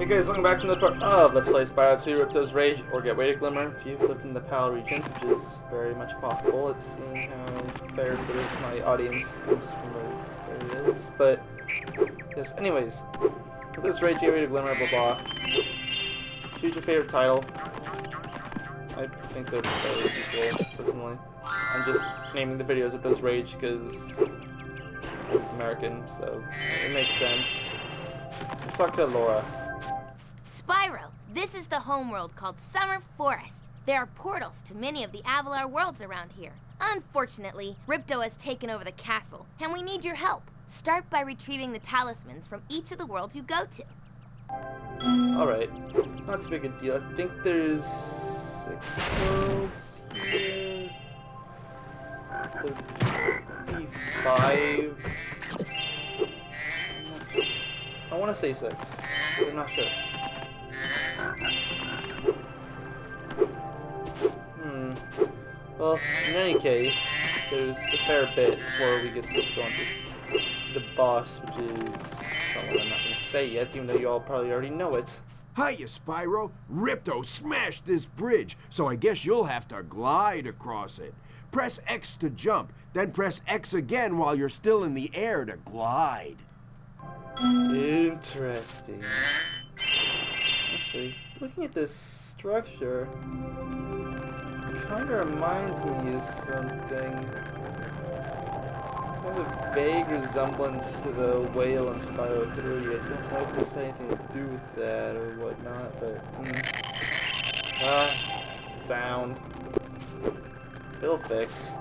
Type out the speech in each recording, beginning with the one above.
Hey guys, welcome back to another part of Let's Play Spyro 2 Ripto's Rage, or Gateway to Glimmer if you live in the PAL regions, which is very much possible. It's seeing how fair bit of my audience comes from those areas. But, yes, anyways. Ripto's Rage, Get Ready to Glimmer, blah blah. Choose your favorite title. I think they're fairly equal, personally. I'm just naming the videos Ripto's Rage because I'm American, so it makes sense. So let's talk to Elora. Spyro, this is the homeworld called Summer Forest. There are portals to many of the Avalar worlds around here. Unfortunately, Ripto has taken over the castle, and we need your help. Start by retrieving the talismans from each of the worlds you go to. Alright, not too big a deal. I think there's six worlds here. Maybe five. I want to say six, I'm not sure. Hmm. Well, in any case, there's a fair bit before we get to the boss, which is someone I'm not going to say yet, even though you all probably already know it. Hiya, Spyro. Ripto smashed this bridge, so I guess you'll have to glide across it. Press X to jump, then press X again while you're still in the air to glide. Interesting. Actually, looking at this structure, kind of reminds me of something. It has a vague resemblance to the whale in Spyro 3. I don't know if this has anything to do with that or whatnot, but... Hmm. Ah, sound. It'll fix.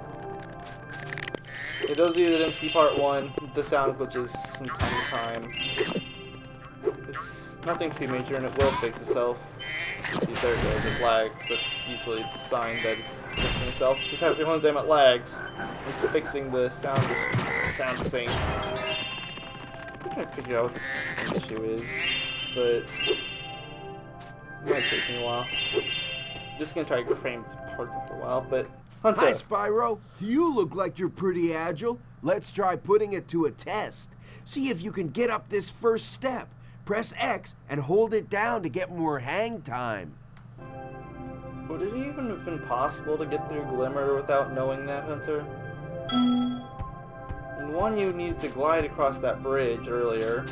Okay, those of you that didn't see part one, the sound glitches from time to time. It's nothing too major and it will fix itself. You see, there it goes, it lags. That's usually the sign that it's fixing itself. This has the only time it lags. It's fixing the sound sound sync. I'm trying to figure out what the sync issue is, but it might take me a while. I'm just gonna try to frame parts for a while, but Hunter. Hi, Spyro. You look like you're pretty agile. Let's try putting it to a test. See if you can get up this first step. Press X and hold it down to get more hang time. Would it even have been possible to get through Glimmer without knowing that, Hunter? In one, you needed to glide across that bridge earlier,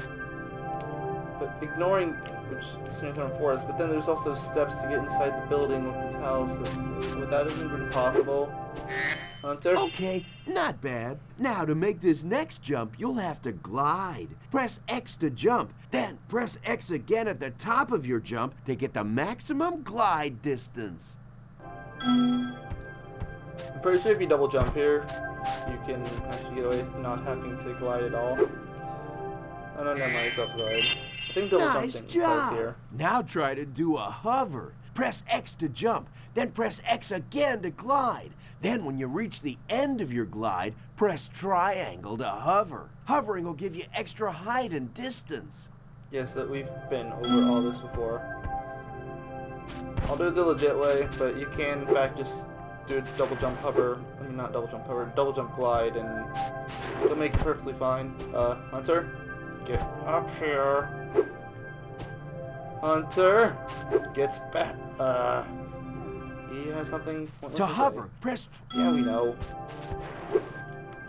but ignoring which seems on forest, but then there's also steps to get inside the building with the talismans. Would that have been possible? Hunter? Okay, not bad. Now to make this next jump, you'll have to glide. Press X to jump, then press X again at the top of your jump to get the maximum glide distance. I'm pretty sure if you double jump here, you can actually get away with not having to glide at all. Oh no, never mind, myself glide. I think double nice jumping job. here. Now try to do a hover. Press X to jump, then press X again to glide. Then when you reach the end of your glide, press triangle to hover. Hovering will give you extra height and distance. Yes, that we've been over all this before. I'll do it the legit way, but you can in fact just do a double jump hover, I mean not double jump hover, double jump glide and it'll make it perfectly fine. Uh, Hunter, get up here. Hunter, gets back. Uh, he has something. To hover, press Yeah, we know.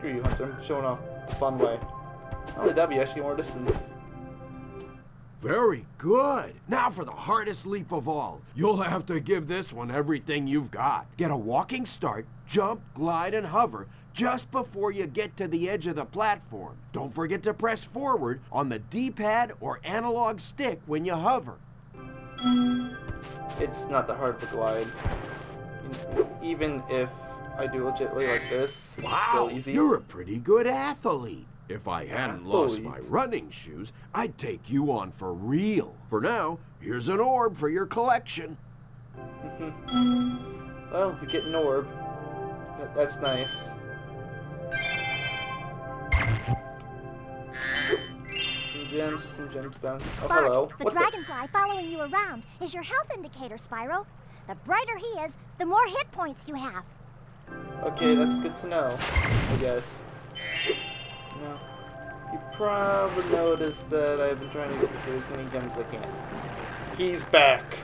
Here you, Hunter. I'm showing off the fun way. Not only that, but you actually more distance. Very good. Now for the hardest leap of all. You'll have to give this one everything you've got. Get a walking start, jump, glide, and hover just before you get to the edge of the platform. Don't forget to press forward on the D-pad or analog stick when you hover. It's not that hard to glide. Even if I do legitly like this, it's Wow, still easy. you're a pretty good athlete. If I hadn't lost my running shoes, I'd take you on for real. For now, here's an orb for your collection. well, we get an orb. That's nice. Some gems, some gemstones. Oh, hello. the What dragonfly following you around is your health indicator, Spyro. The brighter he is, the more hit points you have. Okay, that's good to know, I guess. No. You probably noticed that I've been trying to get as many gems as I can. He's back!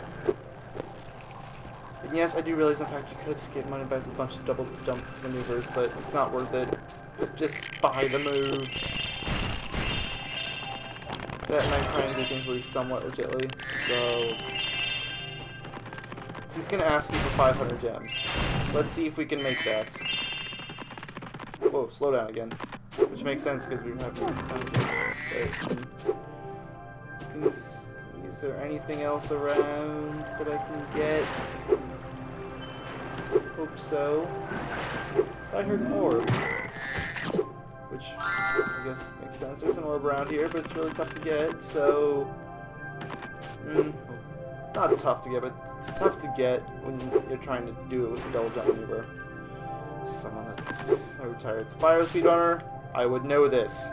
And yes, I do realize in fact you could skip money by a bunch of double jump maneuvers, but it's not worth it. Just buy the move. That I'm trying to at least somewhat legitly, so... He's gonna ask you for 500 gems. Let's see if we can make that. Whoa, slow down again. Which makes sense because we have this time. But, um, is, is there anything else around that I can get? Hope so. I heard an. Which, I guess, makes sense. There's an orb around here, but it's really tough to get, so... Mm, not tough to get, but it's tough to get when you're trying to do it with the double jump maneuver. Someone that's a retired Spyro speedrunner, I would know this.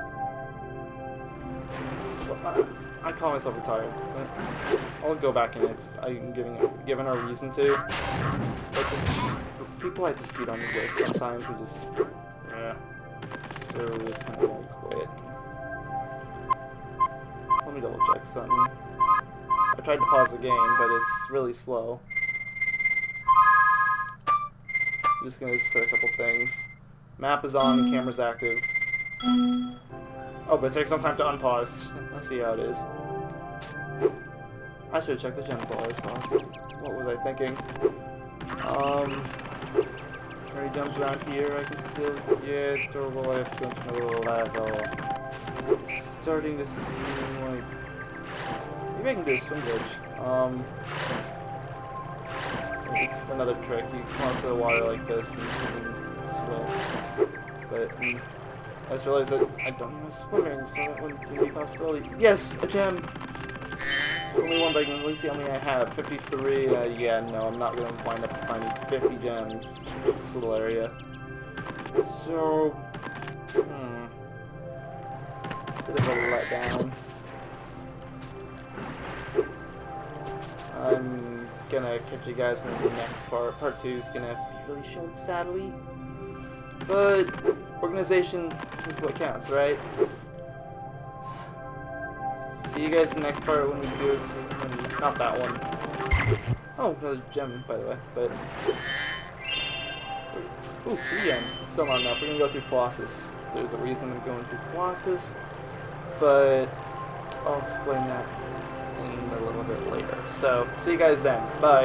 Well, I, I, call myself retired. I'll go back in if I'm giving given a reason to. But the, people like to speed on the with. Sometimes we just, yeah. So it's like quit. Let me double check something. I tried to pause the game, but it's really slow. I'm just gonna set a couple things. Map is on, camera's active. Oh, but it takes some time to unpause. Let's see how it is. I should have checked the gem bars, boss. What was I thinking? Um... There any jumps around here I can still get, or will I have to go into another level? Starting to seem like... Maybe I can do a swim bridge. Um... It's another trick. You come up to the water like this and, and swim. But mm, I just realized that I don't know swimming, so that wouldn't be a possibility. Yes! A gem! Only one, can at least see how many I have. 53, uh, yeah, no, I'm not to wind up finding 50 gems in this little area. So, hmm. Bit of a letdown. I'm gonna catch you guys in the next part. Part 2 is gonna have to be really short, sadly. But, organization is what counts, right? See you guys in the next part when we do... Not that one. Oh, another gem, by the way, but... Ooh, two gems. Still not enough. We're gonna go through Colossus. There's a reason I'm going through Colossus, but I'll explain that in a little bit later. So, see you guys then. Bye.